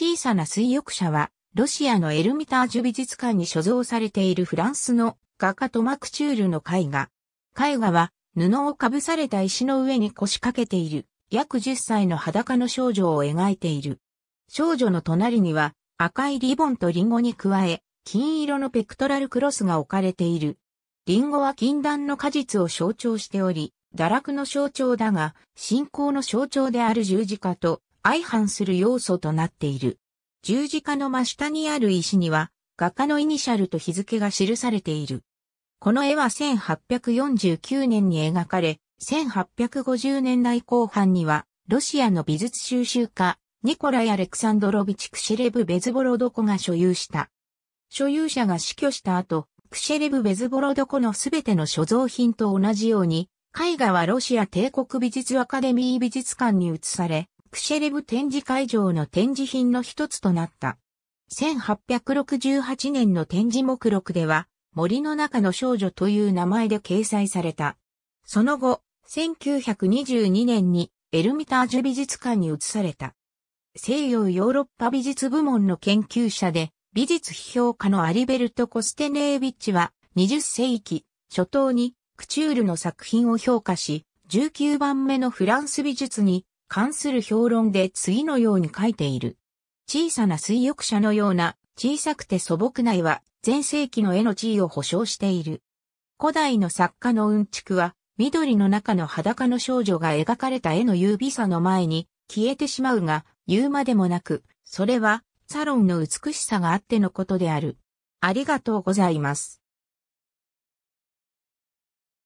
小さな水浴車は、ロシアのエルミタージュ美術館に所蔵されているフランスの画家トマクチュールの絵画。絵画は、布をかぶされた石の上に腰掛けている、約10歳の裸の少女を描いている。少女の隣には、赤いリボンとリンゴに加え、金色のペクトラルクロスが置かれている。リンゴは禁断の果実を象徴しており、堕落の象徴だが、信仰の象徴である十字架と相反する要素となっている。十字架の真下にある石には、画家のイニシャルと日付が記されている。この絵は1849年に描かれ、1850年代後半には、ロシアの美術収集家、ニコライ・アレクサンドロビチ・クシェレブ・ベズボロドコが所有した。所有者が死去した後、クシェレブ・ベズボロドコのすべての所蔵品と同じように、絵画はロシア帝国美術アカデミー美術館に移され、クシェレブ展示会場の展示品の一つとなった。1868年の展示目録では、森の中の少女という名前で掲載された。その後、1922年にエルミタージュ美術館に移された。西洋ヨーロッパ美術部門の研究者で、美術批評家のアリベルト・コステネービッチは、20世紀初頭にクチュールの作品を評価し、19番目のフランス美術に関する評論で次のように書いている。小さな水浴車のような小さくて素朴な絵は前世紀の絵の地位を保証している。古代の作家のうんちくは緑の中の裸の少女が描かれた絵の優美さの前に消えてしまうが言うまでもなく、それはサロンの美しさがあってのことである。ありがとうございます。